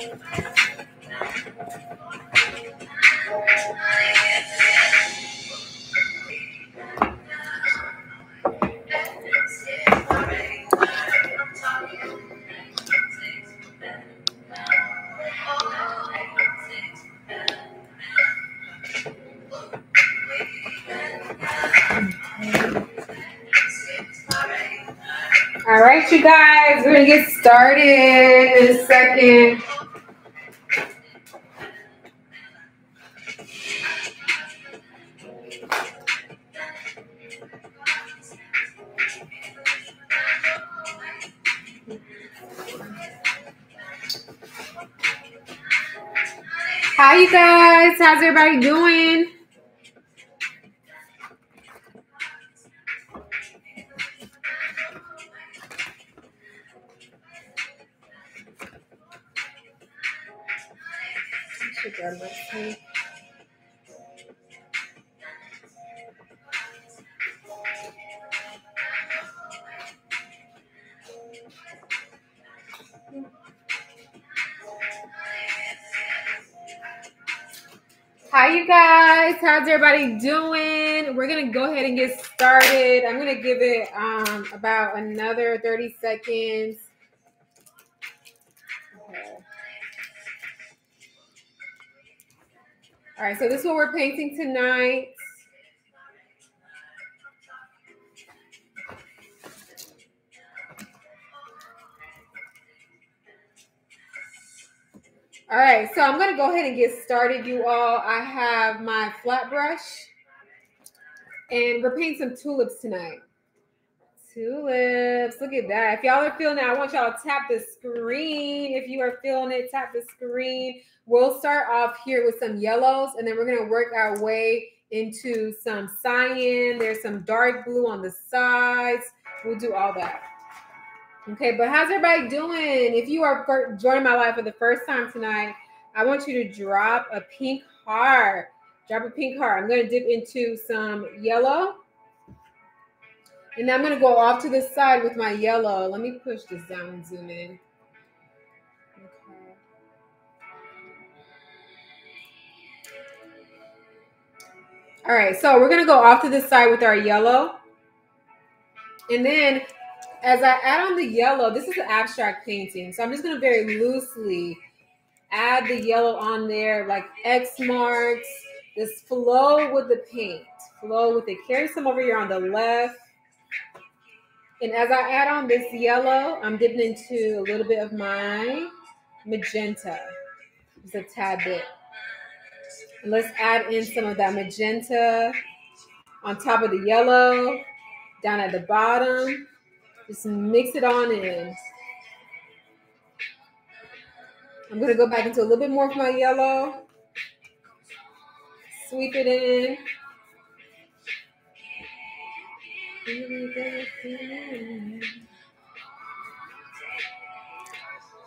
All right, you guys, we're gonna get started in a second. How's everybody doing? Everybody doing? We're gonna go ahead and get started. I'm gonna give it um, about another 30 seconds. Okay. All right, so this is what we're painting tonight. So I'm gonna go ahead and get started, you all. I have my flat brush, and we're painting some tulips tonight. Tulips, look at that. If y'all are feeling it, I want y'all to tap the screen. If you are feeling it, tap the screen. We'll start off here with some yellows, and then we're gonna work our way into some cyan. There's some dark blue on the sides. We'll do all that. Okay, but how's everybody doing? If you are joining my live for the first time tonight, I want you to drop a pink heart. Drop a pink heart. I'm going to dip into some yellow. And I'm going to go off to the side with my yellow. Let me push this down and zoom in. All right, so we're going to go off to the side with our yellow. And then as I add on the yellow, this is an abstract painting. So I'm just going to very loosely add the yellow on there, like X marks. Just flow with the paint. Flow with it. Carry some over here on the left. And as I add on this yellow, I'm dipping into a little bit of my magenta. Just a tad bit. And let's add in some of that magenta on top of the yellow, down at the bottom. Just mix it on in. I'm going to go back into a little bit more of my yellow. Sweep it in.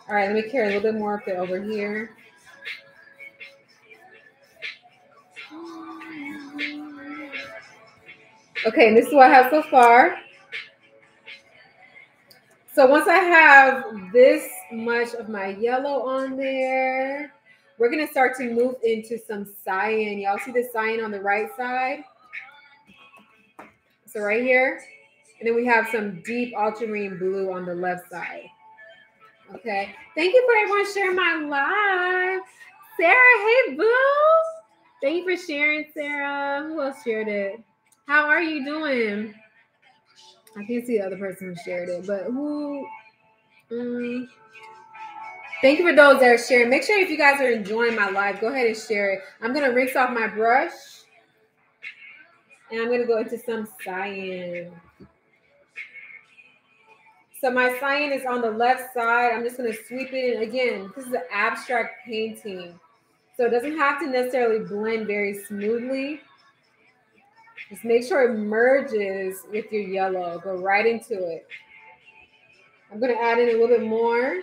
All right, let me carry a little bit more of it over here. Okay, and this is what I have so far. So once I have this much of my yellow on there, we're gonna start to move into some cyan. Y'all see the cyan on the right side? So right here. And then we have some deep ultramarine blue on the left side. Okay. Thank you for everyone sharing my live. Sarah, hey boo. Thank you for sharing, Sarah. Who else shared it? How are you doing? I can't see the other person who shared it, but who? Um, thank you for those that are sharing. Make sure if you guys are enjoying my live, go ahead and share it. I'm gonna rinse off my brush, and I'm gonna go into some cyan. So my cyan is on the left side. I'm just gonna sweep it in. Again, this is an abstract painting, so it doesn't have to necessarily blend very smoothly. Just make sure it merges with your yellow. Go right into it. I'm going to add in a little bit more.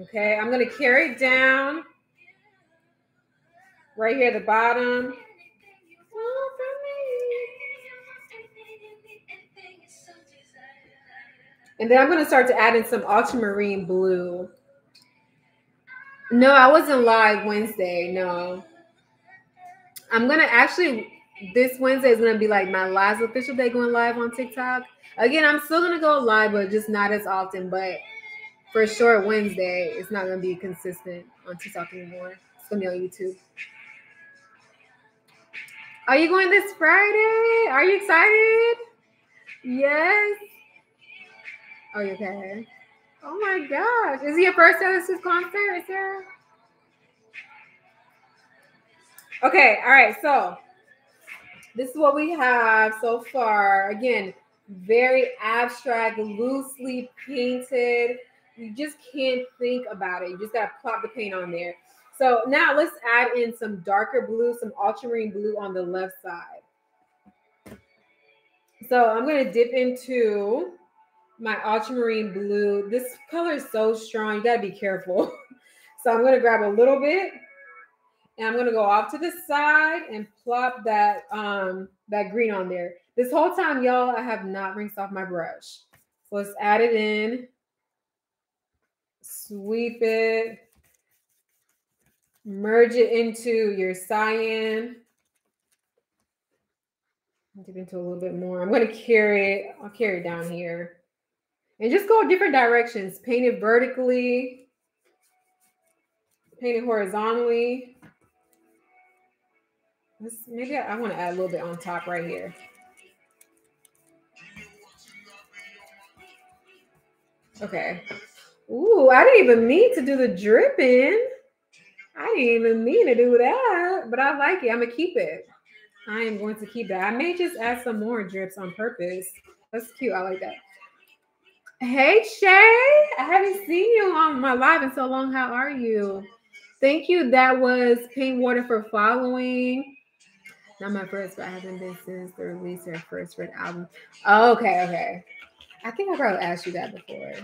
Okay, I'm going to carry it down right here at the bottom. And then I'm going to start to add in some ultramarine blue. No, I wasn't live Wednesday. No. I'm going to actually, this Wednesday is going to be like my last official day going live on TikTok. Again, I'm still going to go live, but just not as often. But for sure, Wednesday, it's not going to be consistent on TikTok anymore. It's going to be on YouTube. Are you going this Friday? Are you excited? Yes. Oh, you okay? Oh my gosh. Is he your first Taylor Swift concert, Sarah? Okay, all right. So this is what we have so far. Again, very abstract, loosely painted. You just can't think about it. You just gotta plop the paint on there. So now let's add in some darker blue, some ultramarine blue on the left side. So I'm going to dip into my ultramarine blue. This color is so strong. You got to be careful. So I'm going to grab a little bit and I'm to go off to the side and plop that um that green on there. This whole time, y'all, I have not rinsed off my brush. So let's add it in. Sweep it merge it into your cyan. Dip into a little bit more. I'm to carry it. I'll carry it down here. And just go different directions. Paint it vertically. Paint it horizontally. This, maybe I, I want to add a little bit on top right here. Okay. Ooh, I didn't even mean to do the dripping. I didn't even mean to do that, but I like it. I'm gonna keep it. I am going to keep that. I may just add some more drips on purpose. That's cute. I like that. Hey Shay, I haven't seen you on my live in so long. How are you? Thank you. That was Paint Water for following. Not my first, but I haven't been since the release of her first red album. Oh, okay, okay. I think I probably asked you that before.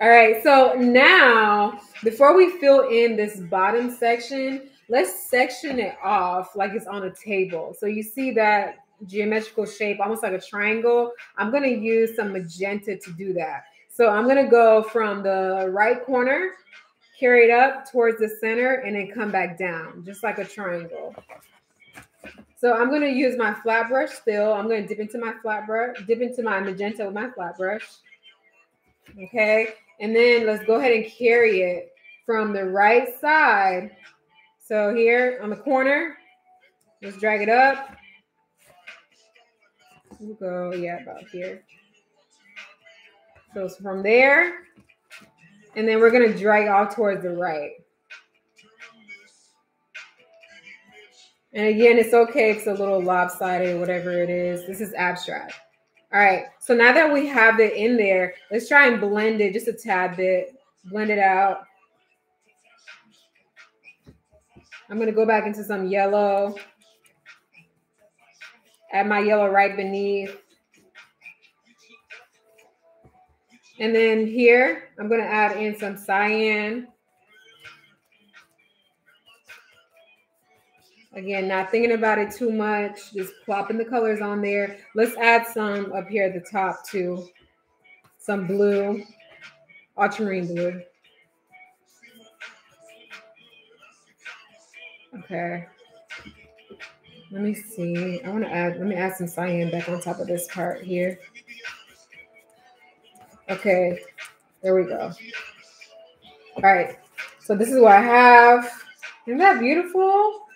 All right, so now before we fill in this bottom section, let's section it off like it's on a table. So you see that geometrical shape, almost like a triangle. I'm gonna use some magenta to do that. So I'm gonna go from the right corner, carry it up towards the center, and then come back down, just like a triangle. So I'm gonna use my flat brush still. I'm gonna dip into my flat brush, dip into my magenta with my flat brush. Okay, and then let's go ahead and carry it from the right side. So here on the corner, let's drag it up. We'll go, yeah, about here. So from there. And then we're going to drag off towards the right. And again, it's okay if it's a little lopsided, whatever it is. This is abstract. All right. So now that we have it in there, let's try and blend it just a tad bit. Blend it out. I'm going to go back into some yellow. Add my yellow right beneath. And then here, I'm going to add in some cyan. Again, not thinking about it too much, just plopping the colors on there. Let's add some up here at the top too. Some blue, ultramarine blue. Okay. Let me see. I want to add, let me add some cyan back on top of this part here. Okay, there we go. All right, so this is what I have. Isn't that beautiful?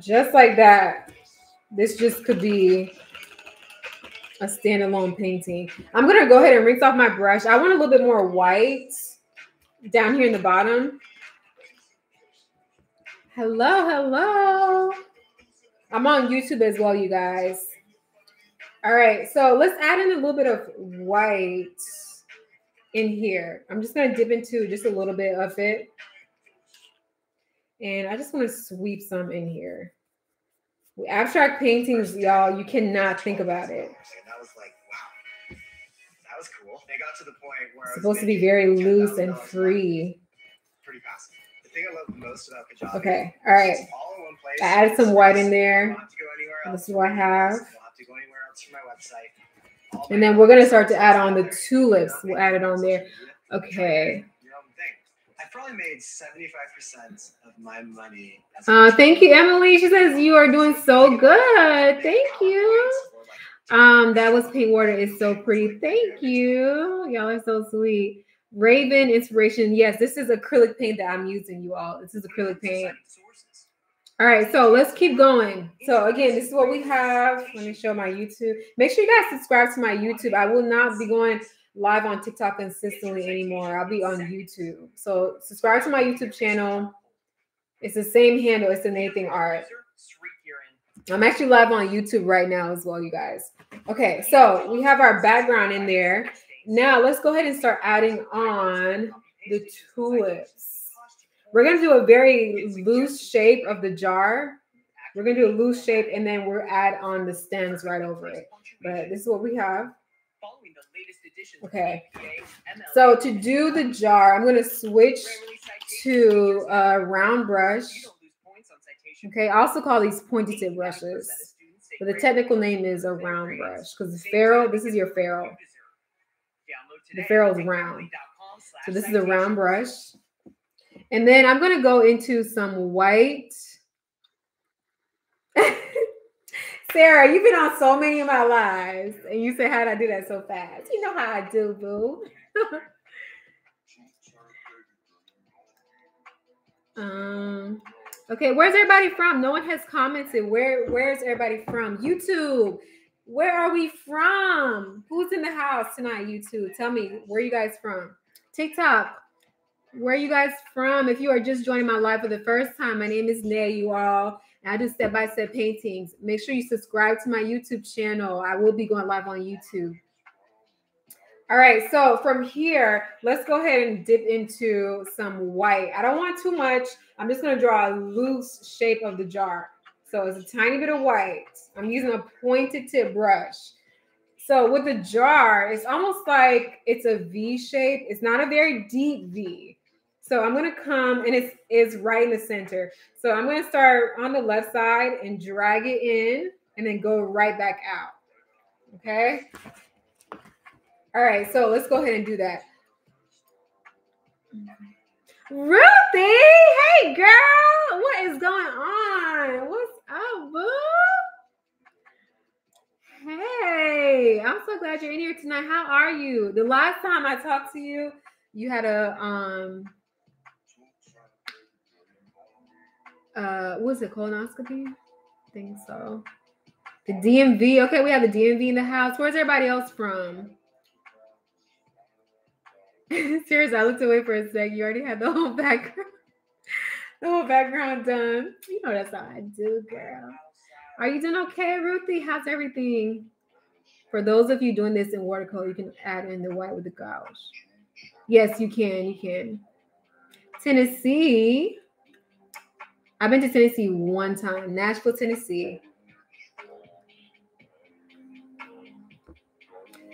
Just like that. This just could be a standalone painting. I'm going to go ahead and rinse off my brush. I want a little bit more white down here in the bottom. Hello, hello. I'm on YouTube as well, you guys. All right, so let's add in a little bit of white in here. I'm just going to dip into just a little bit of it. And I just want to sweep some in here. Abstract paintings, y'all, you cannot think about it. that was like, wow, that was cool. They got to the point where it's supposed to be very loose and free. Pretty passive. The thing I love most about Kajabi. Okay, all right. All I added some white in there. This is what I have. To from my website. All And then we're gonna start to add on the tulips. We'll add it on there. Okay. make Your own thing. I probably made 75% of my money. Uh, thank you, Emily. She says you are doing so good. Thank you. Um, that was pink water. It's so pretty. Thank you. Y'all are so sweet. Raven inspiration. Yes, this is acrylic paint that I'm using, you all. This is acrylic paint. All right, so let's keep going. So again, this is what we have. Let me show my YouTube. Make sure you guys subscribe to my YouTube. I will not be going live on TikTok consistently anymore. I'll be on YouTube. So subscribe to my YouTube channel. It's the same handle. ItsANAYthingArt. I'm actually live on YouTube right now as well, you guys. Okay, so we have our background in there. Now let's go ahead and start adding on the tulips. We're gonna do a very loose shape of the jar. We're gonna do a loose shape and then we'll add on the stems right over it. But this is what we have. Okay. So to do the jar, I'm gonna switch to a round brush. Okay, I also call these pointy tip brushes. But the technical name is a round brush because the ferrule, this is your ferrule. The ferrule is round. So this is a round brush. And then I'm going to go into some white. Sarah, you've been on so many of my lives. And you say, how did I do that so fast? You know how I do, boo. um, okay, where's everybody from? No one has commented. Where where's everybody from? YouTube. Where are we from? Who's in the house tonight? YouTube. Tell me where you guys from. TikTok. Where you guys from? If you are just joining my live for the first time, my name is Nay, you all. I do step by step paintings. Make sure you subscribe to my YouTube channel. I will be going live on YouTube. All right, so from here, let's go ahead and dip into some white. I don't want too much. I'm just going to draw a loose shape of the jar. So it's a tiny bit of white. I'm using a pointed tip brush. So with the jar, it's almost like it's a V shape. It's not a very deep V. So I'm gonna come and it's it's right in the center. So I'm gonna start on the left side and drag it in and then go right back out. Okay. All right, so let's go ahead and do that. Ruthie, hey girl, what is going on? What's up, boo? Hey, I'm so glad you're in here tonight. How are you? The last time I talked to you, you had a um uh what was it colonoscopy? I think so. The DMV. Okay, we have the DMV in the house. Where's everybody else from? Seriously, I looked away for a sec. You already had the whole background, the whole background done. You know that's how I do, girl. Are you doing okay, Ruthie? How's everything? For those of you doing this in watercolor, you can add in the white with the gouache. Yes, you can. You can. Tennessee. I've been to Tennessee one time, Nashville, Tennessee.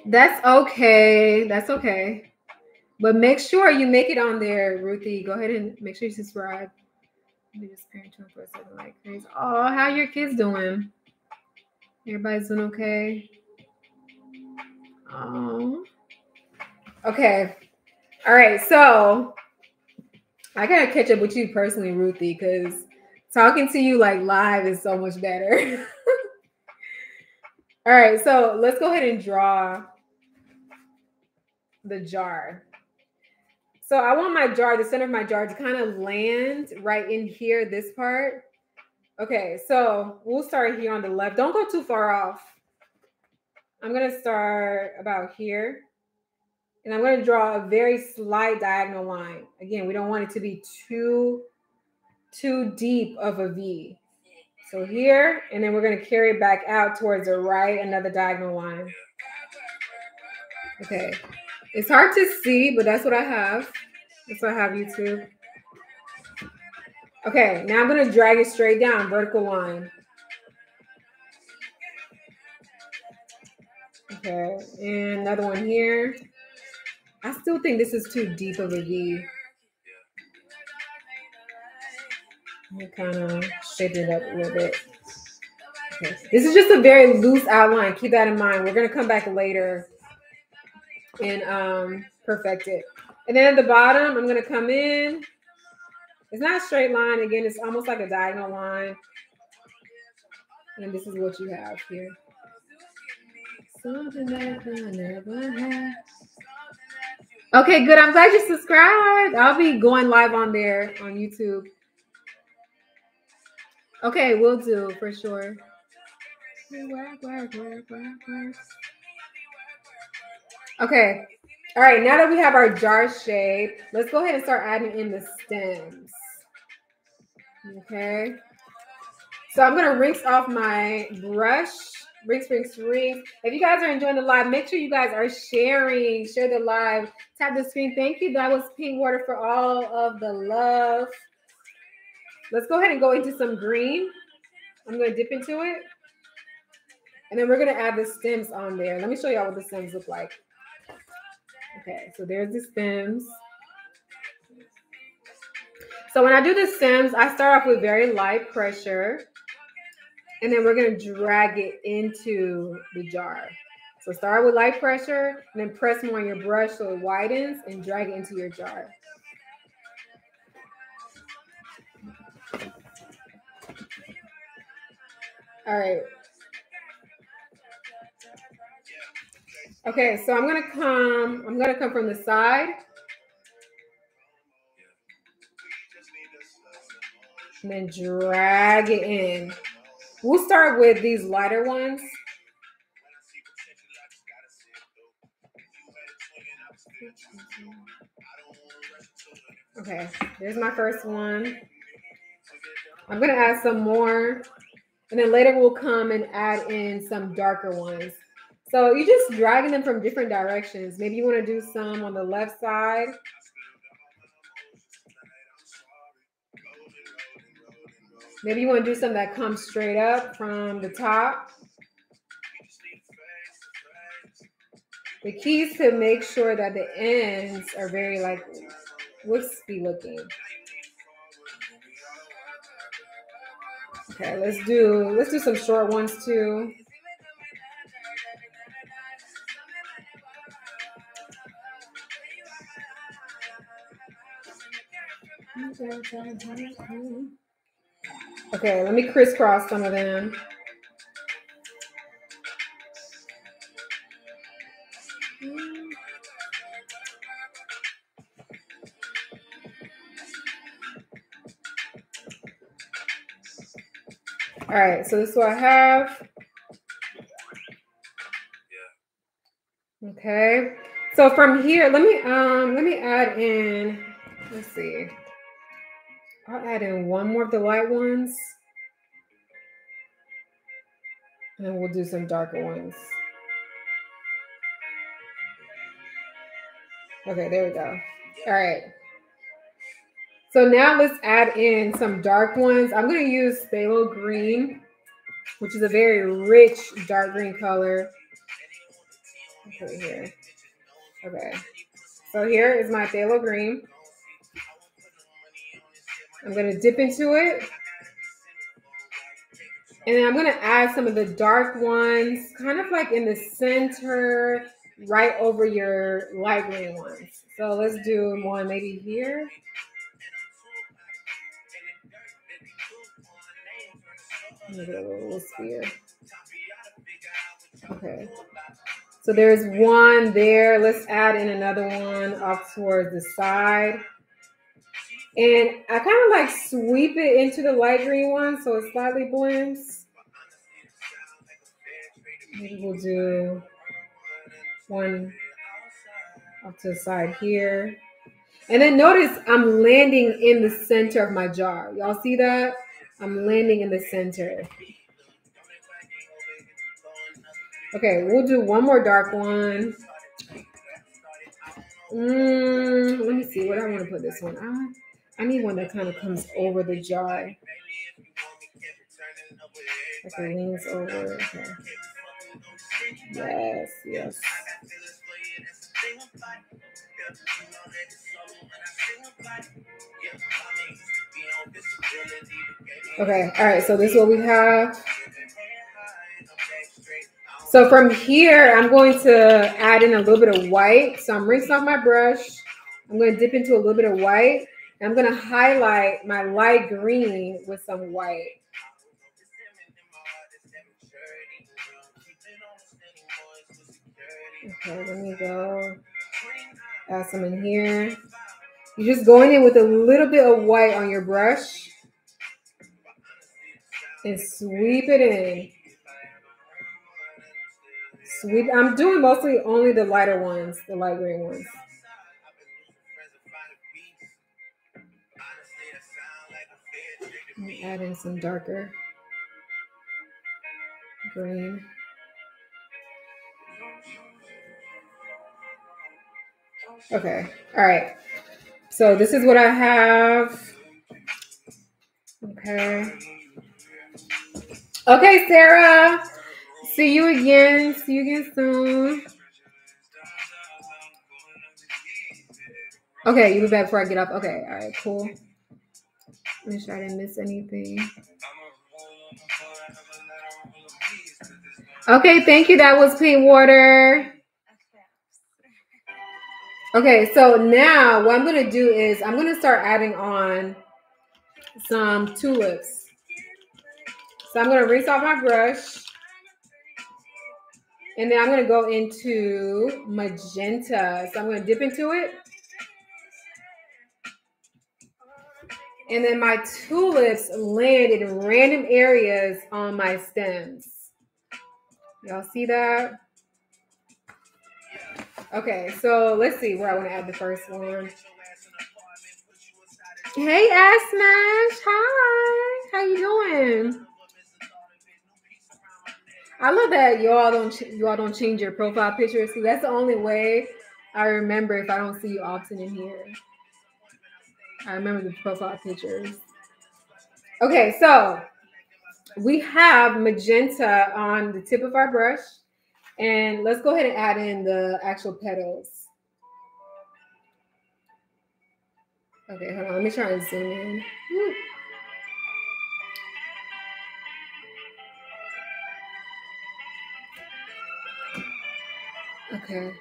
That's okay. That's okay. But make sure you make it on there, Ruthie. Go ahead and make sure you subscribe. Just parent 24 7 like crazy. Oh, how your kids doing? Everybody's doing okay? Oh. Okay. All right. So I gotta catch up with you personally, Ruthie, because talking to you like live is so much better. All right, so let's go ahead and draw the jar. So I want my jar, the center of my jar, to kind of land right in here, this part. Okay, so we'll start here on the left. Don't go too far off. I'm gonna start about here. And I'm going to draw a very slight diagonal line. Again, we don't want it to be too, too deep of a V. So here, and then we're going to carry it back out towards the right, another diagonal line. Okay. It's hard to see, but that's what I have. That's what I have, YouTube. Okay, now I'm going to drag it straight down, vertical line. Okay, and another one here. I still think this is too deep of a V. kind of shape it up a little bit. Okay. This is just a very loose outline. Keep that in mind. We're gonna come back later and um, perfect it. And then at the bottom, I'm gonna come in. It's not a straight line. Again, it's almost like a diagonal line. And this is what you have here. Something that I never had. Okay, good. I'm glad you subscribed. I'll be going live on there on YouTube. Okay, we'll do for sure. Okay. All right, now that we have our jar shape, let's go ahead and start adding in the stems. Okay. So I'm going to rinse off my brush. Rinse, rinse, rinse. If you guys are enjoying the live, make sure you guys are sharing. Share the live. Tap the screen. Thank you. That was pink water for all of the love. Let's go ahead and go into some green. I'm going to dip into it. And then we're going to add the stems on there. Let me show y'all what the stems look like. Okay, so there's the stems. So when I do the stems, I start off with very light pressure. And then we're going to drag it into the jar. So start with light pressure and then press more on your brush so it widens and drag it into your jar. All right. Okay, so I'm gonna come, I'm gonna come from the side. And then drag it in. We'll start with these lighter ones. Okay, there's my first one. I'm gonna add some more. And then later we'll come and add in some darker ones. So you're just dragging them from different directions. Maybe you want to do some on the left side. Maybe you want to do some that comes straight up from the top. The key is to make sure that the ends are very like wispy looking. Okay, let's do let's do some short ones too. Okay, let me crisscross some of them. All right, so this is what I have. Okay. So from here, let me um let me add in, let's see. I'll add in one more of the light ones. And we'll do some darker ones. Okay, there we go. All right. So now let's add in some dark ones. I'm going to use phthalo green, which is a very rich dark green color. Okay, here. Okay. So here is my phthalo green. I'm going to dip into it. And then I'm going to add some of the dark ones, kind of like in the center, right over your light green ones. So let's do one maybe here. A little spear. Okay. So there's one there. Let's add in another one off towards the side. And I kind of like sweep it into the light green one so it slightly blends. Maybe we'll do one off to the side here. And then notice I'm landing in the center of my jar. Y'all see that? I'm landing in the center. Okay, we'll do one more dark one. Mm, let me see what I want to put this one on. I need one that kind of comes over the jar. Okay, leans over. Okay. Yes, yes. Okay, all right, so this is what we have. So from here, I'm going to add in a little bit of white. So I'm rinsing off my brush. I'm going to dip into a little bit of white. And I'm going to highlight my light green with some white. Okay, let me go. Add some in here. You're just going in with a little bit of white on your brush and sweep it in. Sweep. I'm doing mostly only the lighter ones, the light green ones. Add in some darker green. Okay. All right. So this is what I have. Okay. Okay, Sarah. See you again. See you again soon. Okay, you'll be back before I get up. Okay, all right, cool. Make sure I didn't miss anything. Okay, thank you. That was Paint Water. Okay, so now what I'm gonna do is I'm gonna start adding on some tulips. So I'm gonna rinse off my brush. And then I'm gonna go into magenta. So I'm gonna dip into it. And then my tulips land in random areas on my stems. Y'all see that? Okay, so let's see where I want to add the first one. Hey, Ass Smash. Hi. How you doing? I love that y'all don't y'all don't change your profile picture. See, that's the only way I remember if I don't see you often in here. I remember the profile pictures. Okay, so we have magenta on the tip of our brush. And let's go ahead and add in the actual petals. Okay, hold on. Let me try and zoom in. Okay.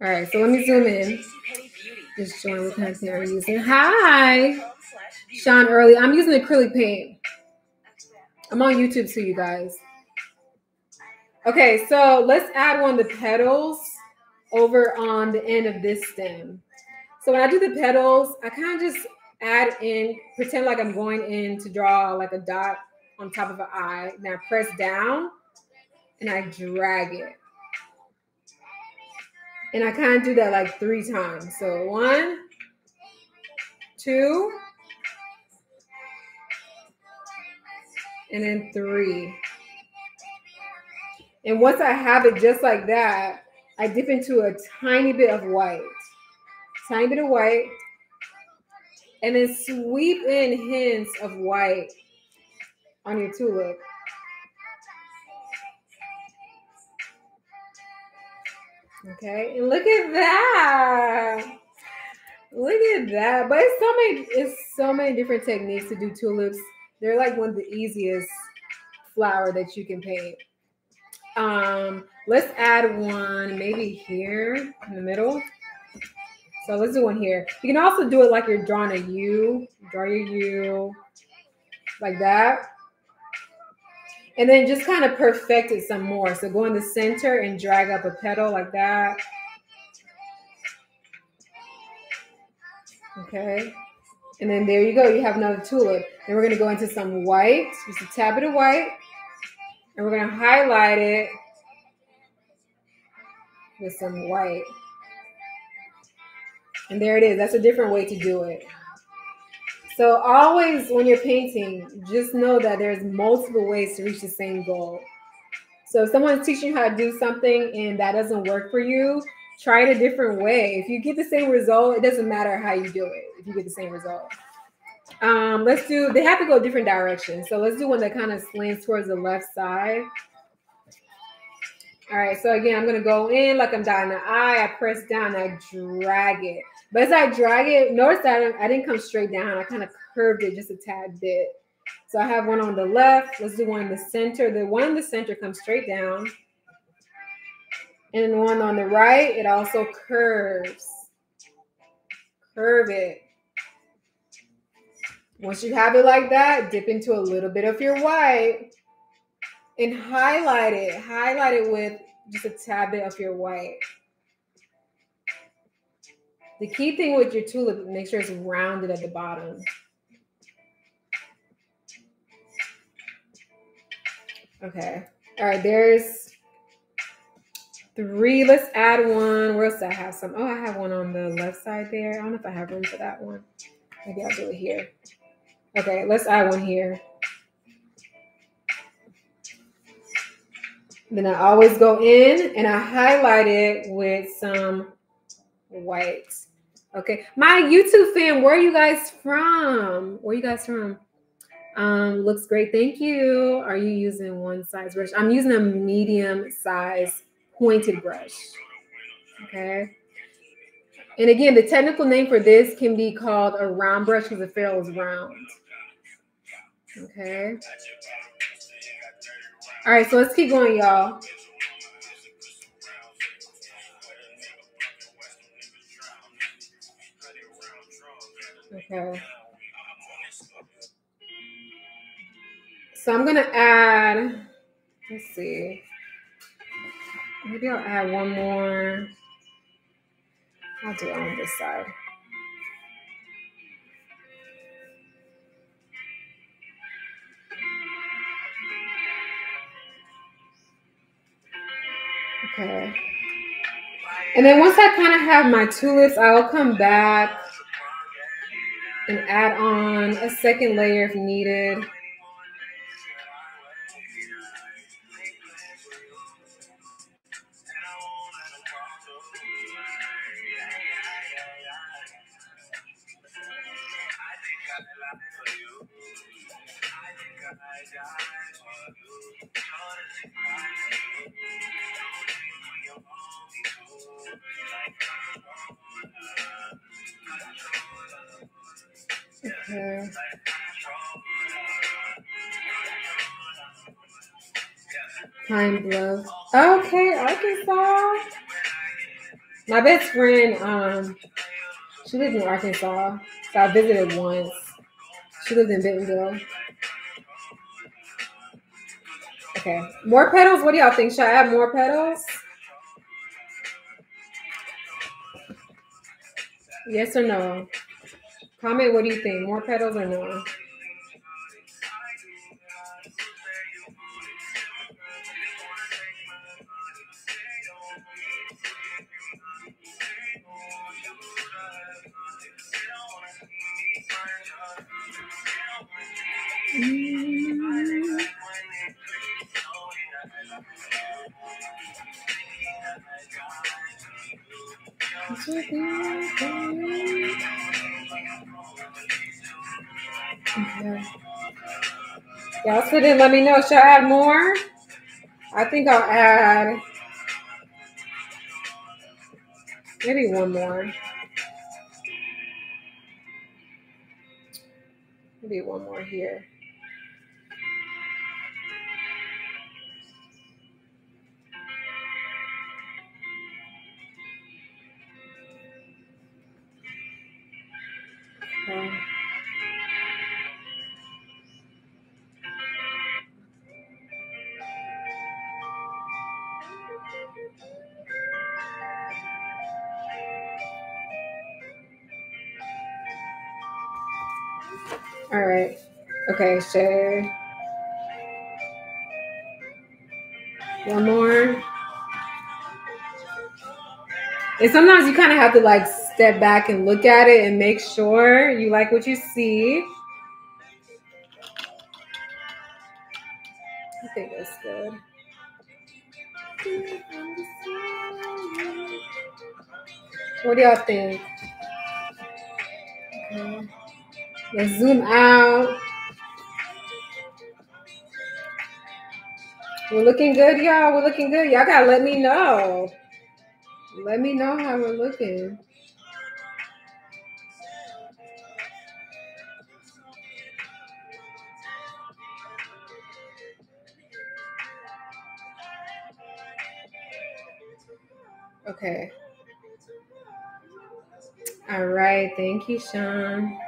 All right, so let me zoom in. Just showing what kind of paint I'm using. Hi, Sean Early. I'm using acrylic paint. I'm on YouTube too, you guys. Okay, so let's add one of the petals over on the end of this stem. So when I do the petals, I kind of just add in, pretend like I'm going in to draw like a dot on top of an eye. Now press down and I drag it. And I kind of do that like three times. So one, two, and then three. And once I have it just like that, I dip into a tiny bit of white, tiny bit of white, and then sweep in hints of white on your tulip. Okay, and look at that. Look at that. But it's so many, it's so many different techniques to do tulips. They're like one of the easiest flower that you can paint. Um, let's add one maybe here in the middle. So let's do one here. You can also do it like you're drawing a U. Draw your U like that. And then just kind of perfect it some more. So go in the center and drag up a petal like that. Okay. And then there you go. You have another tulip. Then we're going to go into some white, just a tad bit of white. And we're going to highlight it with some white. And there it is. That's a different way to do it. So always when you're painting, just know that there's multiple ways to reach the same goal. So if someone's teaching you how to do something and that doesn't work for you, try it a different way. If you get the same result, it doesn't matter how you do it. If you get the same result. Um, let's do, they have to go different directions. So let's do one that kind of slants towards the left side. All right, so again, I'm gonna go in like I'm dotting the eye. I press down, I drag it. But as I drag it, notice that I didn't come straight down. I kind of curved it just a tad bit. So I have one on the left. Let's do one in the center. The one in the center comes straight down. And one on the right, it also curves. Curve it. Once you have it like that, dip into a little bit of your white and highlight it. Highlight it with just a tad bit of your white. The key thing with your tulip, make sure it's rounded at the bottom. Okay. All right, there's three. Let's add one. Where else do I have some? Oh, I have one on the left side there. I don't know if I have room for that one. Maybe I'll do it here. Okay, let's add one here. Then I always go in and I highlight it with some white. Okay, my YouTube fan, where are you guys from? Where are you guys from? Um, looks great. Thank you. Are you using one size brush? I'm using a medium size pointed brush. Okay. And again, the technical name for this can be called a round brush because the ferrule is round. Okay. All right, so let's keep going, y'all. Okay. So I'm gonna add, let's see. Maybe I'll add one more. I'll do it on this side. Okay. And then once I kind of have my tulips, I'll come back and add on a second layer if needed. Bluff. Okay, Arkansas. My best friend, um, she lives in Arkansas. So I visited once. She lives in Bentonville. Okay. More petals? What do y'all think? Should I add more petals? Yes or no? Comment what do you think? More petals or no? Mm. Okay. Y'all sit in, let me know. Should I add more? I think I'll add maybe one more. Maybe one more here. Okay. All right. Okay, so One more. And sometimes you kind of have to like step back and look at it and make sure you like what you see. I think that's good. What do y'all think? Let's zoom out. We're looking good, y'all. We're looking good. Y'all gotta let me know. Let me know how we're looking. Okay. All right. Thank you, Sean.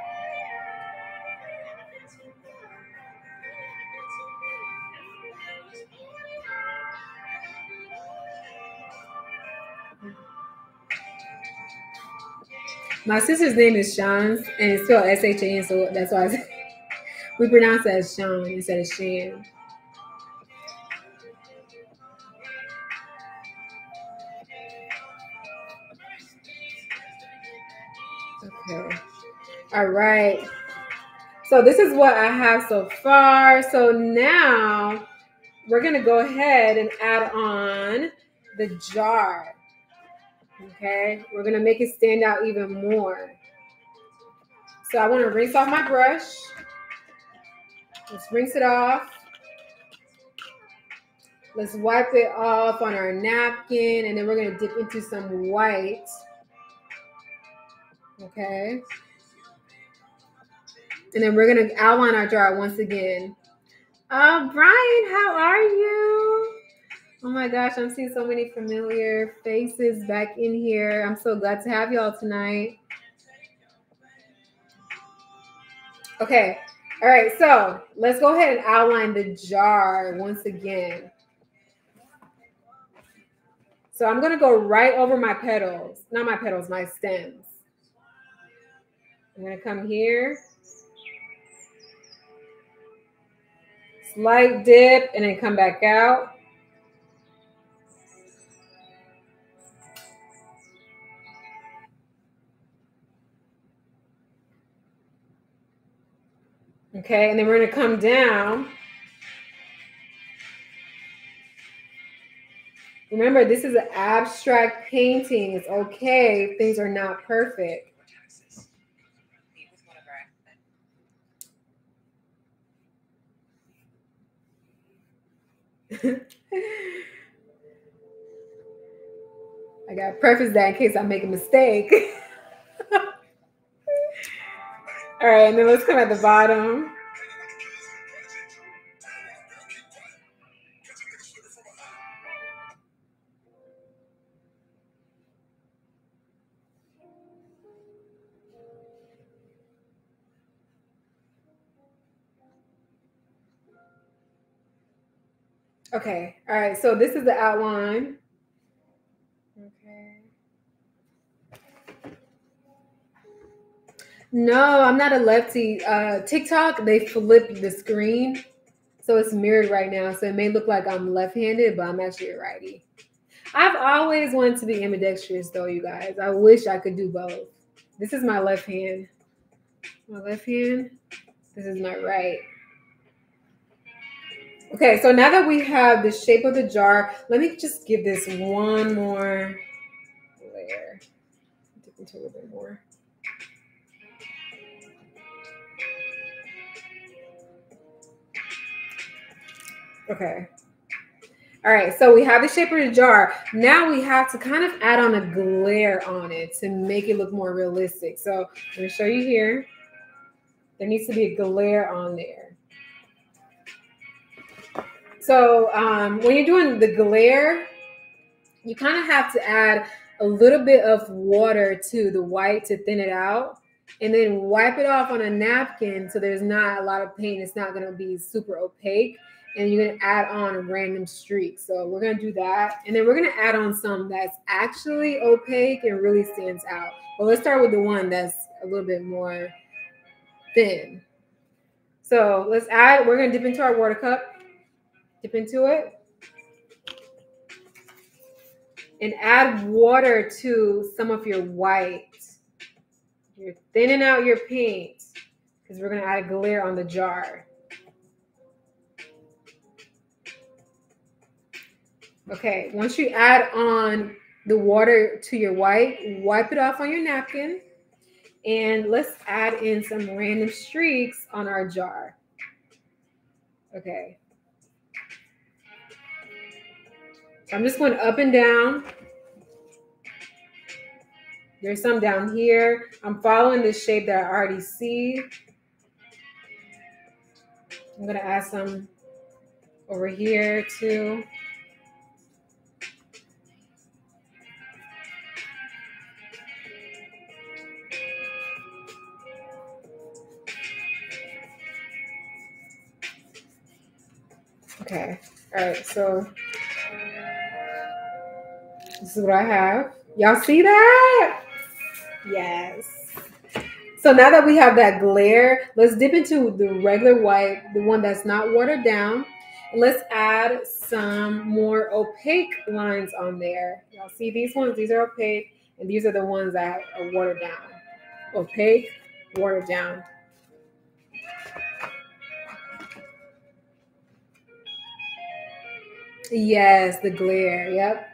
My sister's name is Sean, and it's spelled S H A N, so that's why I we pronounce it as Sean instead of Shan. Okay. All right. So this is what I have so far. So now we're going to go ahead and add on the jar. Okay. We're to make it stand out even more. So I want to rinse off my brush. Let's rinse it off. Let's wipe it off on our napkin and then we're to dip into some white. Okay. And then we're to outline our jar once again. Oh, Brian, how are you? Oh my gosh, I'm seeing so many familiar faces back in here. I'm so glad to have y'all tonight. Okay. All right. So let's go ahead and outline the jar once again. So I'm to go right over my petals, not my petals, my stems. I'm to come here. Slight dip and then come back out. Okay, and then we're going to come down. Remember, this is an abstract painting. It's okay things are not perfect. I got to preface that in case I make a mistake. All right, and then let's come at the bottom. Okay, all right, so this is the outline. Okay. No, I'm not a lefty. Uh, TikTok, they flip the screen. So it's mirrored right now. So it may look like I'm left handed, but I'm actually a righty. I've always wanted to be ambidextrous, though, you guys. I wish I could do both. This is my left hand. My left hand. This is my right. Okay, so now that we have the shape of the jar, let me just give this one more layer. Dip into a little bit more. Okay. All right, so we have the shape of the jar. Now we have to kind of add on a glare on it to make it look more realistic. So I'm to show you here. There needs to be a glare on there. So um, when you're doing the glare, you kind of have to add a little bit of water to the white to thin it out and then wipe it off on a napkin so there's not a lot of paint. It's not going to be super opaque. And you're going to add on random streaks. So we're going to do that. And then we're going to add on some that's actually opaque and really stands out. But let's start with the one that's a little bit more thin. So let's add, we're going to dip into our water cup dip into it. And add water to some of your white. You're thinning out your paint because we're going to add a glare on the jar. Okay, once you add on the water to your white, wipe it off on your napkin. And let's add in some random streaks on our jar. Okay. I'm just going up and down. There's some down here. I'm following this shape that I already see. I'm going to add some over here too. Okay. All right. So this is what I have. Y'all see that? Yes. So now that we have that glare, let's dip into the regular white, the one that's not watered down. And let's add some more opaque lines on there. Y'all see these ones? These are opaque, and these are the ones that are watered down. Opaque, watered down. Yes, the glare. Yep.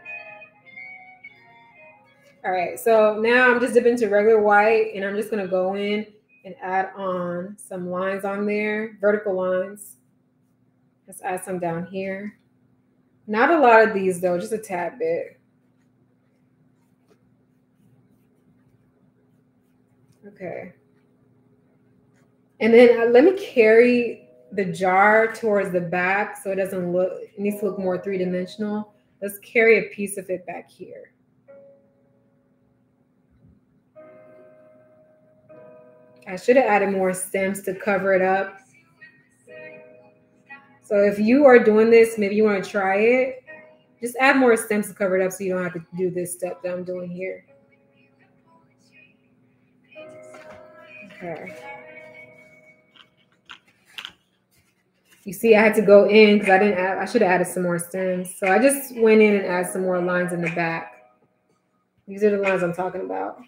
All right. So now I'm just dipping to regular white and I'm just going to go in and add on some lines on there, vertical lines. Let's add some down here. Not a lot of these though, just a tad bit. Okay. And then uh, let me carry the jar towards the back so it doesn't look, it needs to look more three dimensional. Let's carry a piece of it back here. I should have added more stems to cover it up. So if you are doing this, maybe you want to try it, just add more stems to cover it up so you don't have to do this step that I'm doing here. Okay. You see, I had to go in because I didn't add, I should have added some more stems. So I just went in and added some more lines in the back. These are the lines I'm talking about.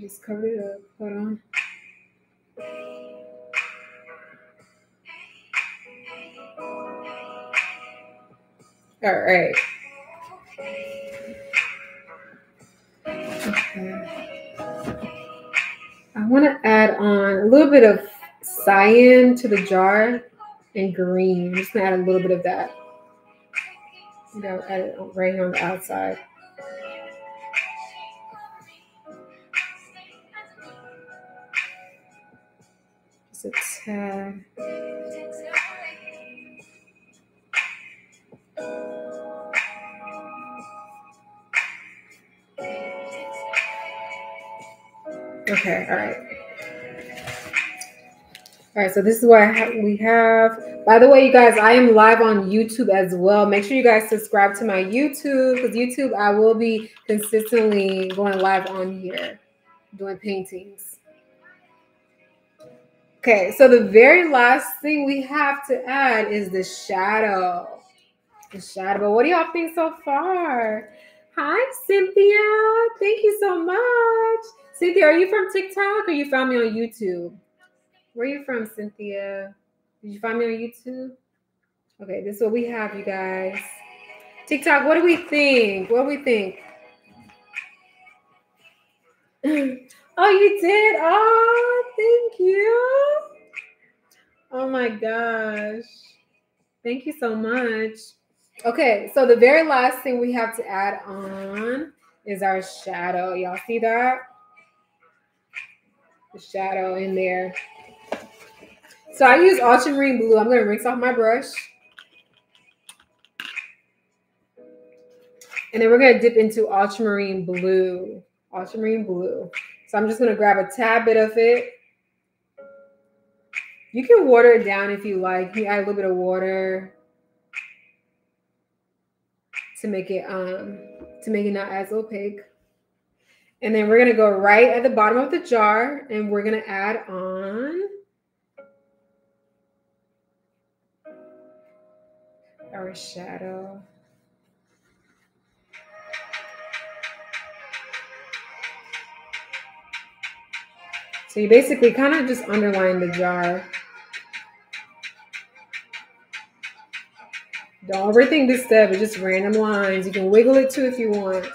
Just covered it up. Hold on. All right. Okay. I want to add on a little bit of cyan to the jar and green. I'm just going to add a little bit of that. You know, add it right here on the outside. Just. Okay, all right. All right, so this is what we have. By the way, you guys, I am live on YouTube as well. Make sure you guys subscribe to my YouTube because YouTube, I will be consistently going live on here doing paintings. Okay, so the very last thing we have to add is the shadow. The shadow. But What do y'all think so far? Hi, Cynthia. Thank you so much. Cynthia, are you from TikTok or you found me on YouTube? Where are you from, Cynthia? Did you find me on YouTube? Okay, this is what we have, you guys. TikTok, what do we think? What do we think? oh, you did? Oh, thank you. Oh my gosh. Thank you so much. Okay, so the very last thing we have to add on is our shadow. Y'all see that? the shadow in there. So I use ultramarine blue. I'm going to rinse off my brush. And then we're going to dip into ultramarine blue. Ultramarine blue. So I'm just going to grab a tad bit of it. You can water it down if you like. You add a little bit of water to make it um to make it not as opaque. And then we're going to go right at the bottom of the jar and we're going to add on our shadow. So you basically kind of just underline the jar. Don't overthink this step. It's just random lines. You can wiggle it too if you want.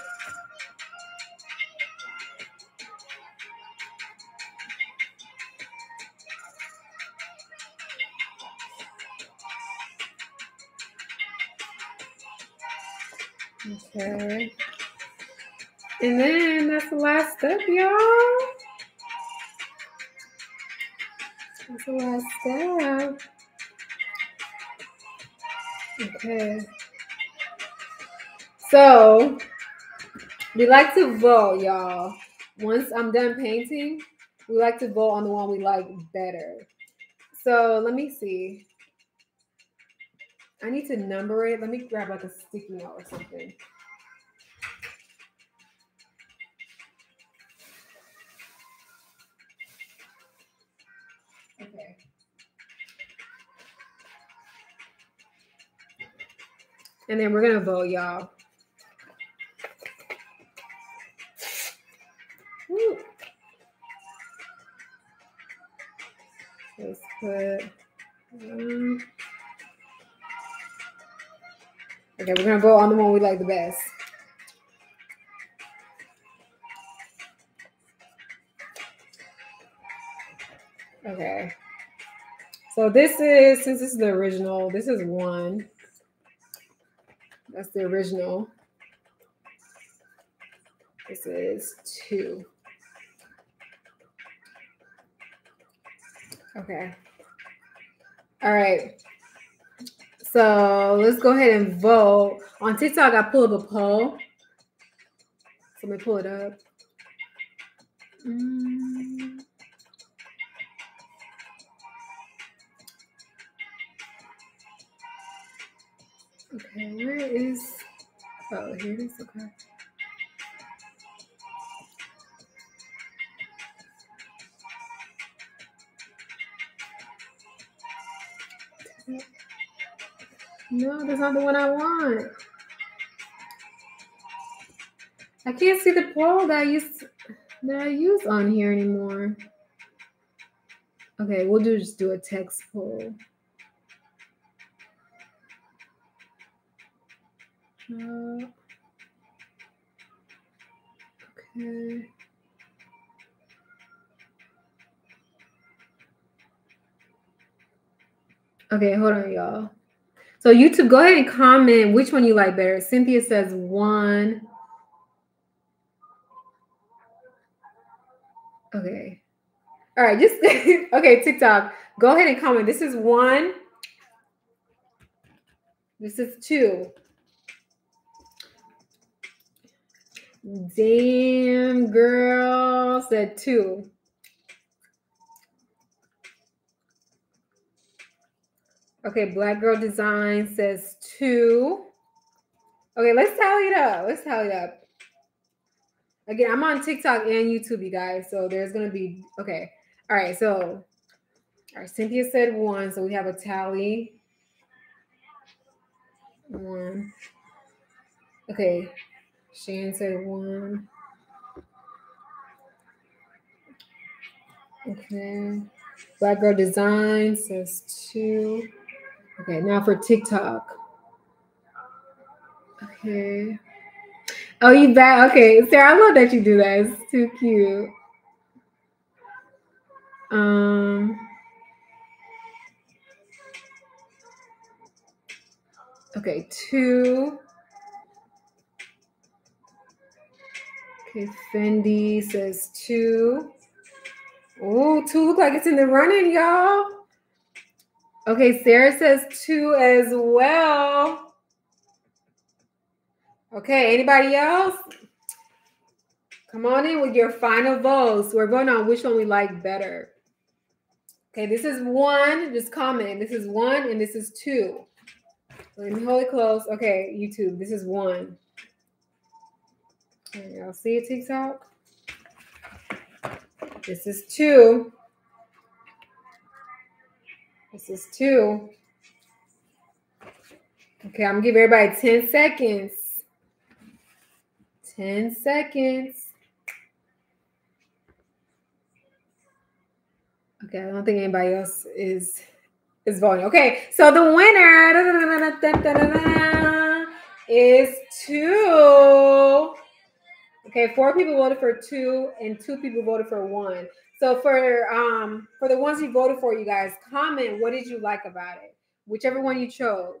Okay. And then that's the last step, y'all. Last step. Okay. So we like to vote, y'all. Once I'm done painting, We like to vote on the one we like better. So let me see. I need to number it. Let me grab like a sticky note or something. And then we're gonna vote, y'all. Let's put. Um, okay, we're gonna vote on the one we like the best. Okay. So this is since this is the original, this is one. That's the original. This is two. Okay. All right. So let's go ahead and vote. On TikTok, I pulled up a poll. So let me pull it up. Mm. Where is oh here it is, okay. No, that's not the one I want. I can't see the poll that I used that I use on here anymore. Okay, we'll do just do a text poll. Okay. Okay, hold on, y'all. So YouTube, go ahead and comment which one you like better. Cynthia says one. Okay. All right, just okay, TikTok. Go ahead and comment. This is one. This is two. Damn girl said two. Okay, Black Girl Design says two. Okay, let's tally it up. Let's tally it up. Again, I'm on TikTok and YouTube, you guys. So there's gonna be okay. All right, so all right, Cynthia said one, so we have a tally. One. Okay, Shan said one. Okay. Black Girl Design says two. Okay, now for TikTok. Okay. Oh, you back? Okay, Sarah, I love that you do that. It's too cute. Um. Okay, two. Okay, Fendi says two. Oh, two look like it's in the running, y'all. Okay, Sarah says two as well. Okay, anybody else? Come on in with your final votes. We're voting on which one we like better. Okay, this is one. Just comment. This is one and this is two. Let me hold it close. Okay, YouTube, this is one. Y'all see it, TikTok? This is two. This is two. Okay, I'm gonna give everybody 10 seconds. 10 seconds. Okay, I don't think anybody else is is voting. Okay, so the winner is two. Okay, four people voted for two, and two people voted for one. So for um for the ones you voted for, you guys comment what did you like about it, whichever one you chose.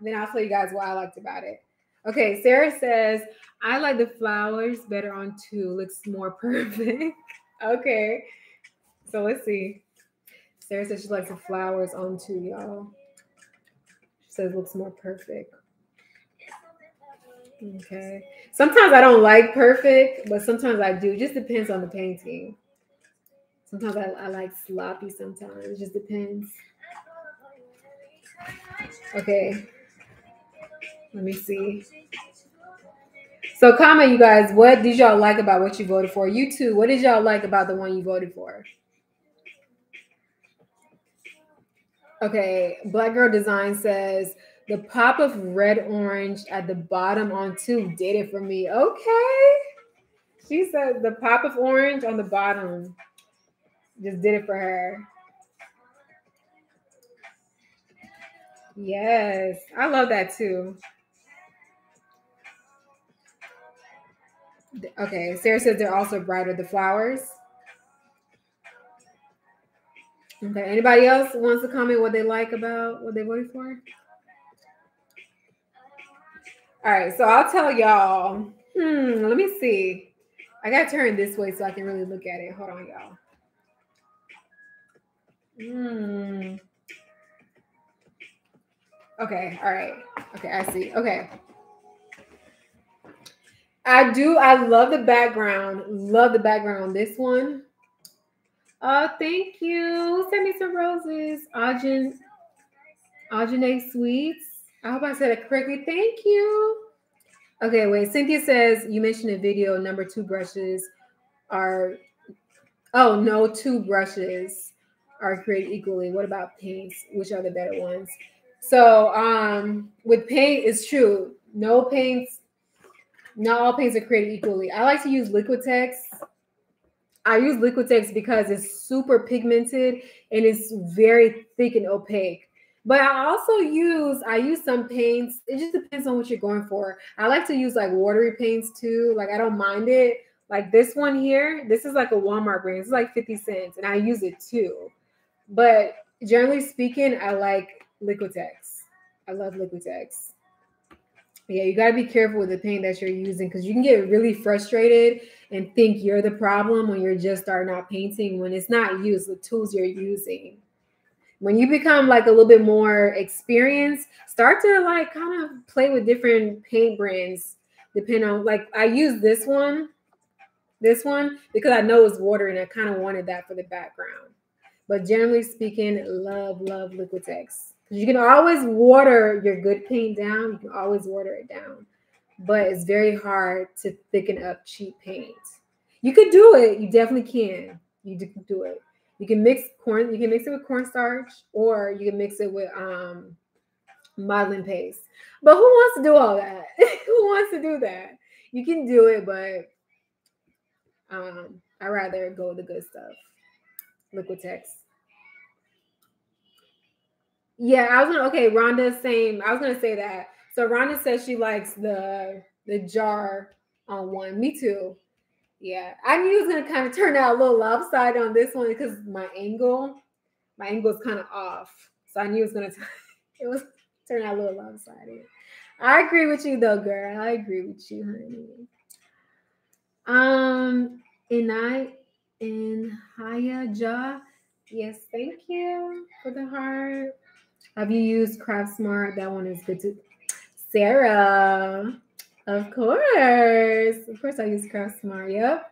Then I'll tell you guys what I liked about it. Okay, Sarah says I like the flowers better on two. Looks more perfect. okay, so let's see. Sarah says she likes the flowers on two, y'all. She says looks more perfect. Okay. Sometimes I don't like perfect, but sometimes I do. It just depends on the painting. Sometimes I, I like sloppy. Sometimes it just depends. Okay. Let me see. So comment, you guys. What did y'all like about what you voted for? You too. What did y'all like about the one you voted for? Okay. Black Girl Design says the pop of red orange at the bottom on two did it for me. Okay. She said the pop of orange on the bottom just did it for her. Yes, I love that too. Okay, Sarah says they're also brighter, the flowers. Okay, anybody else wants to comment what they like about what they voted for? All right, so I'll tell y'all. Hmm, let me see. I gotta turn this way so I can really look at it. Hold on, y'all. Hmm. Okay, all right. Okay, I see. Okay. I do. I love the background. Love the background on this one. Oh, thank you. Send me some roses. Ajin, Ajane Sweets. I hope I said it correctly. Thank you. Okay, wait. Cynthia says you mentioned a video number two brushes are oh no, two brushes are created equally. What about paints? Which are the better ones? So um with paint, it's true. No paints not all paints are created equally. I like to use Liquitex. I use Liquitex because it's super pigmented and it's very thick and opaque. But I also use I use some paints. It just depends on what you're going for. I like to use like watery paints too. Like I don't mind it. Like this one here, this is like a Walmart brand. It's like 50 cents and I use it too. But generally speaking, I like Liquitex. I love Liquitex. Yeah, you got to be careful with the paint that you're using because you can get really frustrated and think you're the problem when you're just starting out painting when it's not you, it's the tools you're using. When you become like a little bit more experienced, start to like kind of play with different paint brands. Depending on like I use this one, this one because I know it's water and I kind of wanted that for the background. But generally speaking, love, love Liquitex. Because You can always water your good paint down. You can always water it down, but it's very hard to thicken up cheap paint. You could do it. You definitely can. You do it. You can mix corn. You can mix it with cornstarch, or you can mix it with um, modeling paste. But who wants to do all that? who wants to do that? You can do it, but um, I rather go with the good stuff. Liquitex. Yeah, I was gonna okay, Rhonda same. I was gonna say that. So Rhonda says she likes the the jar on one. Me too. Yeah. I knew it was gonna kind of turn out a little lopsided on this one because my angle, my angle is kind of off. So I knew it was gonna it was turn out a little lopsided. I agree with you though, girl. I agree with you, honey. Um, and I in Haya Ja. Yes, thank you for the heart. Have you used Craft Smart? That one is good too. Sarah, of course. Of course, I use Craft Smart. Yep.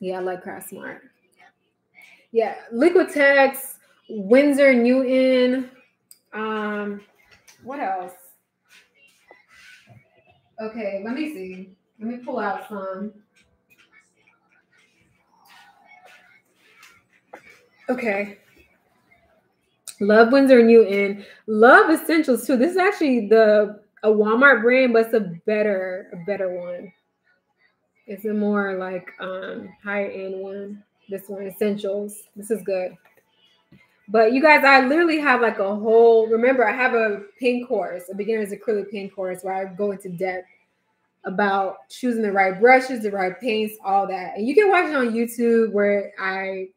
Yeah, I like Craft Smart. Yeah, Liquitex, Winsor Newton. Um, what else? Okay, let me see. Let me pull out some. Okay. Love Winsor Newton. Love Essentials too. This is actually the a Walmart brand, but it's a better, a better one. It's a more like um higher end one. This one, Essentials. This is good. But you guys, I literally have like a whole. Remember, I have a paint course, a beginner's acrylic paint course, where I go into depth about choosing the right brushes, the right paints, all that. And you can watch it on YouTube where I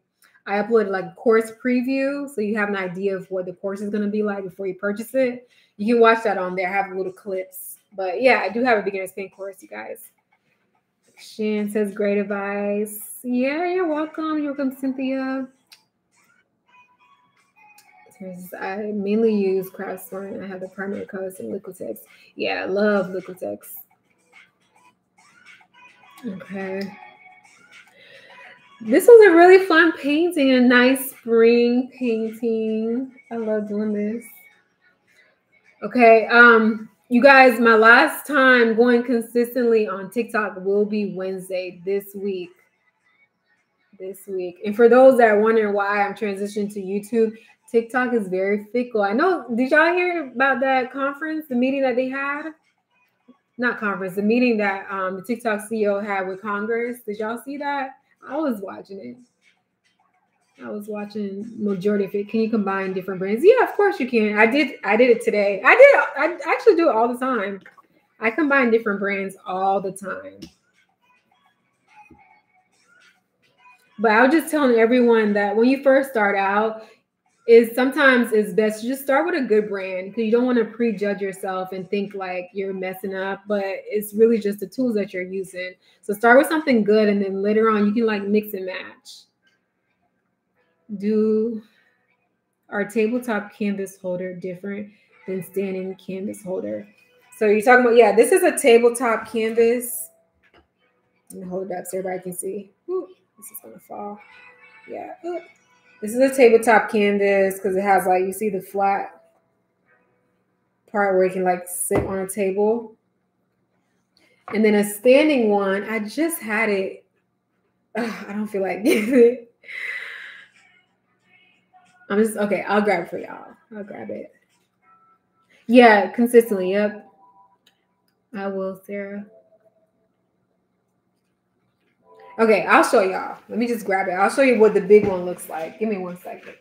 I uploaded like course preview, so you have an idea of what the course is going to be like before you purchase it. You can watch that on there. I have little clips. But yeah, I do have a beginner's paint course, you guys. Shan says great advice. Yeah, you're welcome. You're welcome, Cynthia. I mainly use Craft Smart. I have the primary colors and Liquitex. Yeah, I love Liquitex. Okay. This was a really fun painting, a nice spring painting. I love doing this. Okay, um, you guys, my last time going consistently on TikTok will be Wednesday this week. This week. And for those that are wondering why I'm transitioning to YouTube, TikTok is very fickle. I know, did y'all hear about that conference, the meeting that they had? Not conference, the meeting that um, the TikTok CEO had with Congress. Did y'all see that? I was watching it. I was watching majority of it. Can you combine different brands? Yeah, of course you can. I did. I did it today. I did. I actually do it all the time. I combine different brands all the time. But I was just telling everyone that when you first start out, is sometimes it's best to just start with a good brand because you don't want to prejudge yourself and think like you're messing up, but it's really just the tools that you're using. So start with something good and then later on you can like mix and match. Do our tabletop canvas holder different than standing canvas holder? So you're talking about, yeah, this is a tabletop canvas. Let me hold it up so everybody can see. Ooh, this is gonna fall. Yeah. Ooh. This is a tabletop canvas because it has like you see the flat part where you can like sit on a table. And then a standing one, I just had it. Ugh, I don't feel like giving it. I'm just okay. I'll grab for y'all. I'll grab it. Yeah, consistently. Yep. I will, Sarah. Okay, I'll show y'all. Let me just grab it. I'll show you what the big one looks like. Give me one second.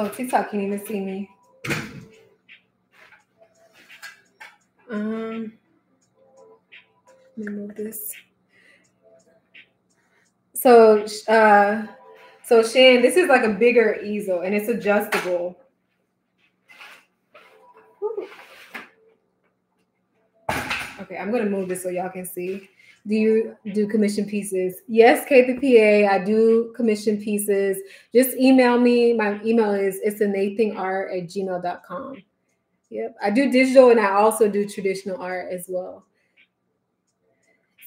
Oh, TikTok can't even see me. Um, let me move this. So, uh, so Shan, this is like a bigger easel and it's adjustable. Okay, I'm gonna move this so y'all can see. Do you do commission pieces? Yes, KPPA, I do commission pieces. Just email me. My email is it's a Nathan at gmail.com. Yep, I do digital and I also do traditional art as well.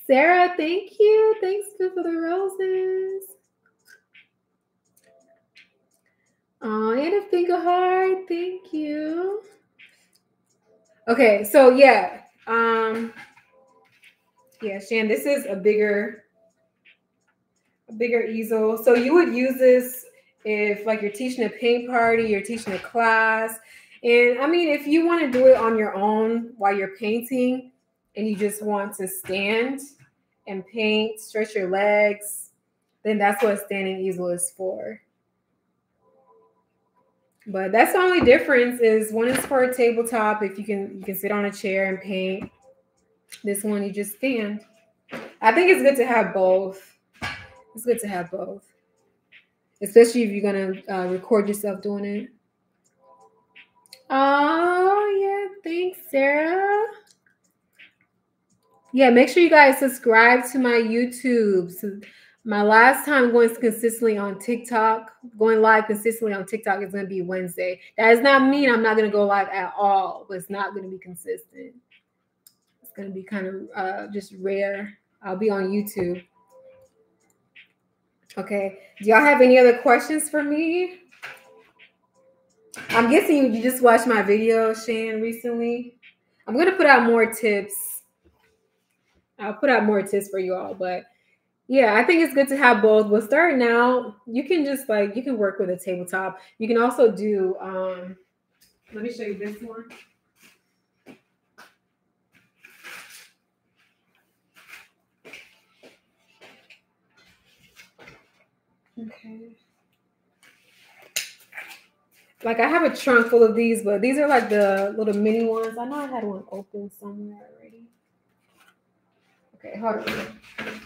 Sarah, thank you. Thanks for the roses. Oh, and a finger heart. Thank you. Okay, so yeah, um, yeah, Shan, this is a bigger, a bigger easel. So you would use this if like you're teaching a paint party, you're teaching a class. And I mean, if you want to do it on your own while you're painting and you just want to stand and paint, stretch your legs, then that's what a standing easel is for. But that's the only difference is one is for a tabletop if you can you can sit on a chair and paint. This one you just stand. I think it's good to have both. It's good to have both. Especially if you're gonna uh, record yourself doing it. Oh yeah, thanks, Sarah. Yeah, make sure you guys subscribe to my YouTube. So my last time going consistently on TikTok, going live consistently on TikTok is going to be Wednesday. That does not mean I'm not going to go live at all, but it's not going to be consistent. Going to be kind of uh, just rare. I'll be on YouTube. Okay. Do y'all have any other questions for me? I'm guessing you just watched my video, Shan, recently. I'm going to put out more tips. I'll put out more tips for you all, but yeah, I think it's good to have both. But starting out, you can just like you can work with a tabletop. You can also do um let me show you this one. Okay. Like I have a trunk full of these, but these are like the little mini ones. I know I had one open somewhere already. Okay, hold on.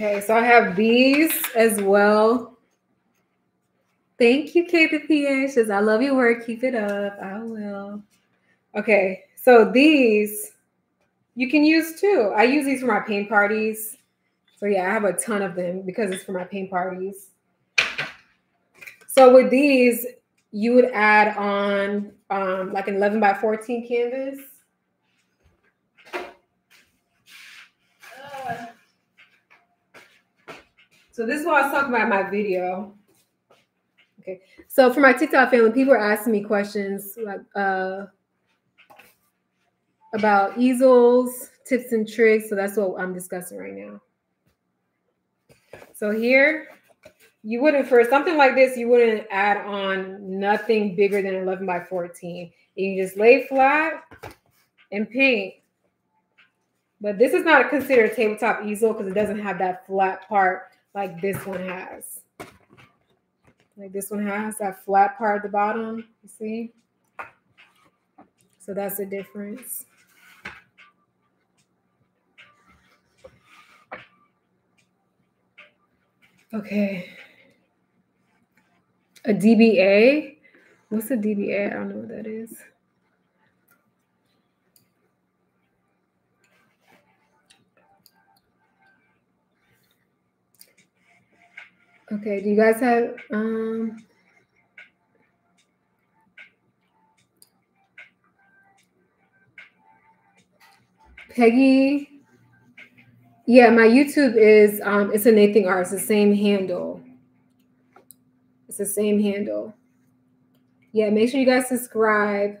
Okay, so I have these as well. Thank you, Kate. Says, I love your work. Keep it up. I will. Okay, so these you can use too. I use these for my paint parties. So yeah, I have a ton of them because it's for my paint parties. So with these, you would add on um, like an 11 by 14 canvas. So this is what I was talking about in my video. Okay. So for my TikTok family, people are asking me questions like uh, about easels, tips and tricks. So that's what I'm discussing right now. So here, you wouldn't for something like this, you wouldn't add on nothing bigger than 11 by 14. You just lay flat and paint. But this is not considered a tabletop easel because it doesn't have that flat part like this one has. Like this one has that flat part at the bottom, you see? So that's the difference. Okay. A DBA? What's a DBA? I don't know what that is. Okay, do you guys have um Peggy? Yeah, my YouTube is um ItsANAYthingArt. It's the same handle. It's the same handle. Yeah, make sure you guys subscribe.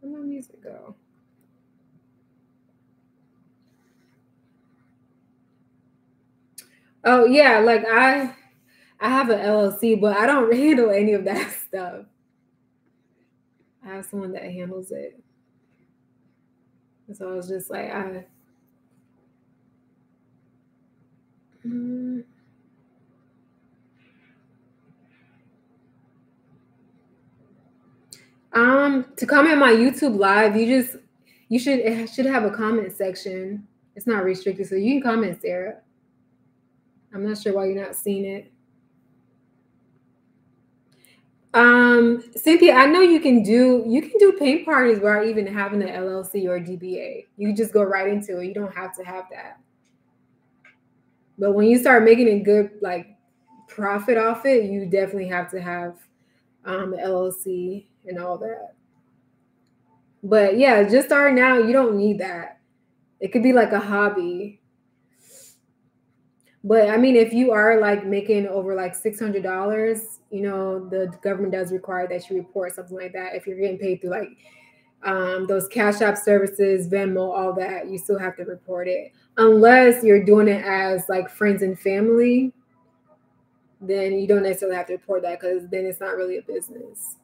Where'd my music go? Oh yeah, like I I have an LLC, but I don't handle any of that stuff. I have someone that handles it. so I was just like, I mm. Um, to comment my YouTube live, you just you should it should have a comment section. It's not restricted, so you can comment, Sarah. I'm not sure why you're not seeing it. Um, Cynthia, I know you can do you can do paint parties without even having an LLC or DBA. You just go right into it. You don't have to have that. But when you start making a good like profit off it, you definitely have to have um LLC and all that. But yeah, just starting out, you don't need that. It could be like a hobby. But I mean, if you are like making over like six hundred dollars, you know, the government does require that you report something like that. If you're getting paid through like um, those cash app services, Venmo, all that, you still have to report it. Unless you're doing it as like friends and family, then you don't necessarily have to report that because then it's not really a business.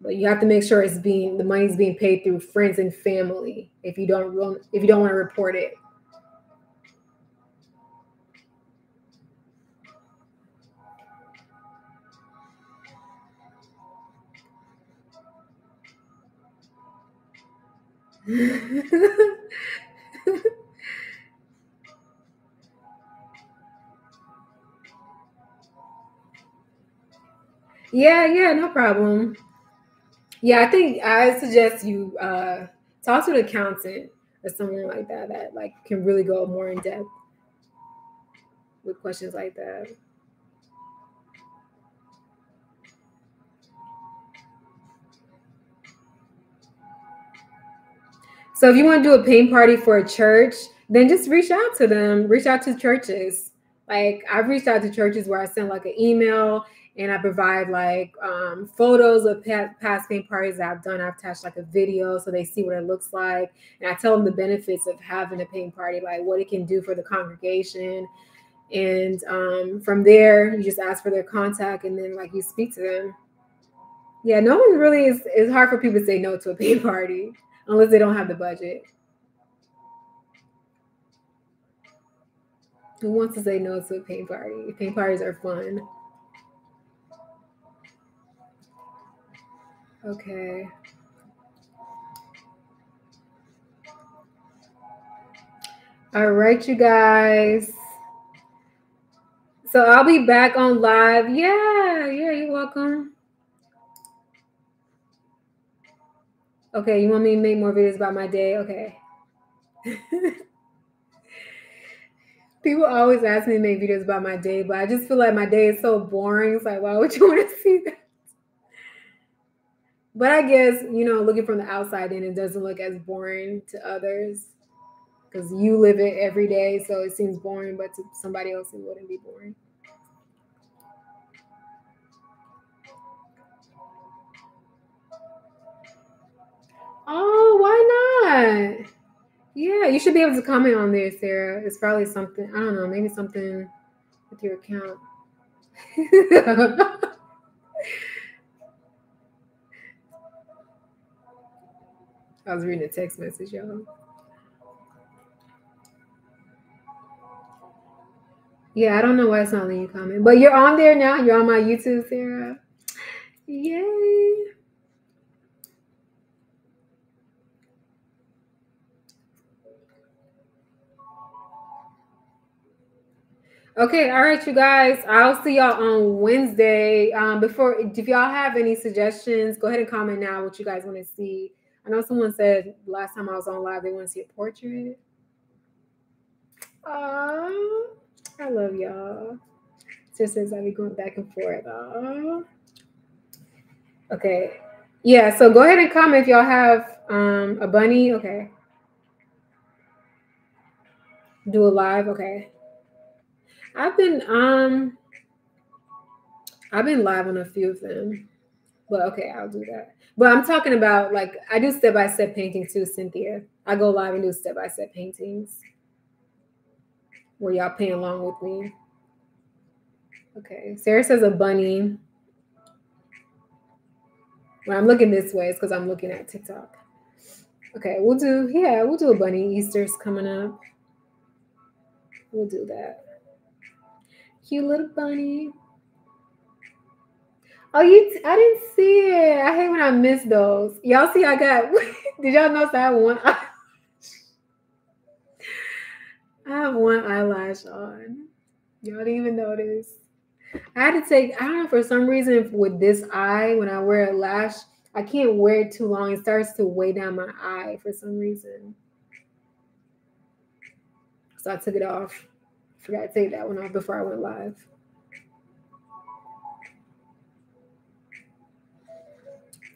But you have to make sure it's being the money's being paid through friends and family if you don't if you don't want to report it. yeah, yeah, no problem. Yeah, I think I suggest you uh, talk to an accountant or someone like that that like can really go more in depth with questions like that. So if you want to do a paint party for a church, then just reach out to them. Reach out to churches. Like I've reached out to churches where I send like an email and I provide like um, photos of past paint parties that I've done. I've attached like a video so they see what it looks like, and I tell them the benefits of having a paint party, like what it can do for the congregation. And um, from there, you just ask for their contact, and then like you speak to them. Yeah, no one really is. It's hard for people to say no to a paint party unless they don't have the budget. Who wants to say no to a paint party? Paint parties are fun. Okay. All right, you guys. So I'll be back on live. Yeah, yeah, you're welcome. Okay, you want me to make more videos about my day? Okay. People always ask me to make videos about my day, but I just feel like my day is so boring. It's like, why would you want to see that? But I guess, you know, looking from the outside in, it doesn't look as boring to others because you live it every day. So it seems boring, but to somebody else, it wouldn't be boring. Oh, why not? Yeah, you should be able to comment on there, Sarah. It's probably something, I don't know, maybe something with your account. I was reading a text message, y'all. Yeah, I don't know why it's not letting you comment, but you're on there now. You're on my YouTube, Sarah. Yay! Okay, all right, you guys. I'll see y'all on Wednesday. Um, before, if y'all have any suggestions, go ahead and comment now what you guys want to see. I know someone said last time I was on live they want to see a portrait. Aww, I love y'all. Just Sisters, I be going back and forth. Aww. Okay. Yeah, so go ahead and comment if y'all have um, a bunny. Okay. Do a live. Okay. I've been um I've been live on a few of them. But okay, I'll do that. But I'm talking about like I do step by step painting too, Cynthia. I go live and do step by step paintings where y'all paint along with me. Okay, Sarah says a bunny. When I'm looking this way, it's because I'm looking at TikTok. Okay, we'll do, yeah, we'll do a bunny. Easter's coming up. We'll do that. Cute little bunny. Oh, you! T- I didn't see it. I hate when I miss those. Y'all see, I got. did y'all notice I have one? I have one eyelash on. Y'all didn't even notice. I had to take. I don't know for some reason with this eye when I wear a lash, I can't wear it too long. It starts to weigh down my eye for some reason. So I took it off. Forgot to take that one off before I went live.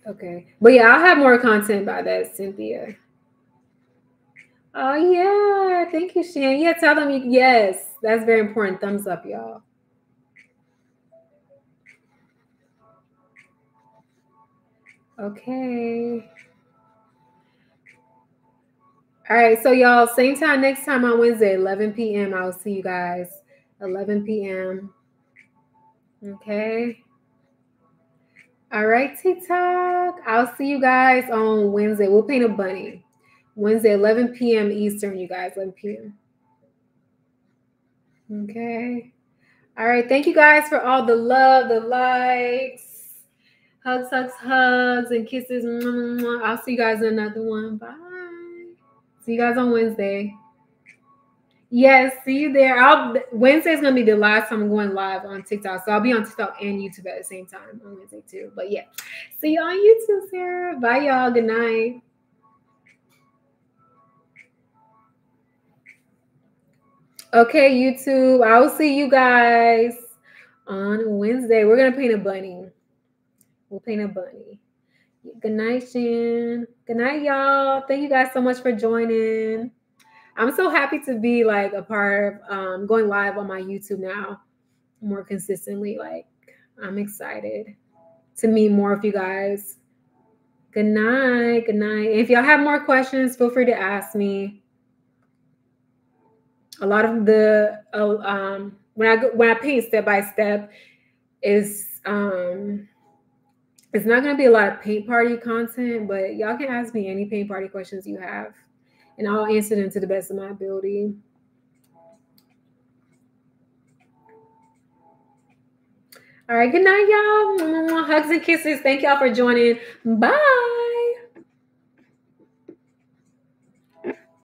Okay. But yeah, I'll have more content by that, Cynthia. Oh yeah. Thank you, Shan. Yeah, tell them you, yes. That's very important. Thumbs up, y'all. Okay. All right, so y'all, same time next time on Wednesday, 11 p.m. I'll see you guys. 11 p.m. Okay. All right, TikTok. I'll see you guys on Wednesday. We'll paint a bunny. Wednesday, 11 p.m. Eastern, you guys, 11 p.m. Okay. All right. Thank you guys for all the love, the likes, hugs, hugs, hugs, and kisses. I'll see you guys in another one. Bye. See you guys on Wednesday. Yes, see you there. I'll Wednesday's gonna be the last time I'm going live on TikTok. So I'll be on TikTok and YouTube at the same time on Wednesday too. But yeah. See you on YouTube, Sarah. Bye y'all. Good night. Okay, YouTube. I'll see you guys on Wednesday. We're gonna paint a bunny. We'll paint a bunny. Good night, Shan. Good night, y'all. Thank you guys so much for joining. I'm so happy to be like a part of um, going live on my YouTube now more consistently. Like, I'm excited to meet more of you guys. Good night. Good night. If y'all have more questions, feel free to ask me. A lot of the uh, um, when I when I paint step by step is um it's not going to be a lot of paint party content, but y'all can ask me any paint party questions you have, and I'll answer them to the best of my ability. All right, good night, y'all. Hugs and kisses. Thank y'all for joining. Bye.